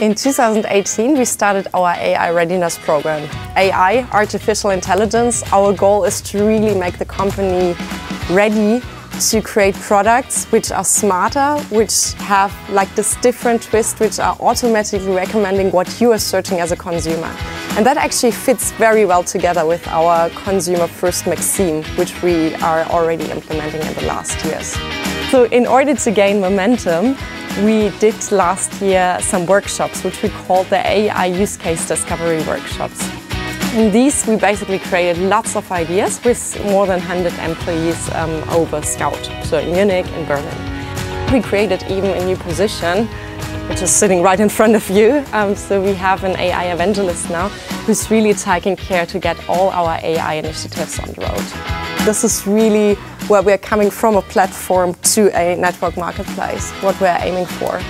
In 2018, we started our AI readiness program. AI, artificial intelligence, our goal is to really make the company ready to create products which are smarter, which have like this different twist, which are automatically recommending what you are searching as a consumer. And that actually fits very well together with our consumer first maxim, which we are already implementing in the last years. So in order to gain momentum, we did last year some workshops, which we called the AI use case discovery workshops. In these, we basically created lots of ideas with more than 100 employees um, over Scout, so in Munich and Berlin. We created even a new position, which is sitting right in front of you. Um, so we have an AI evangelist now, who's really taking care to get all our AI initiatives on the road. This is really where we're coming from a platform to a network marketplace, what we're aiming for.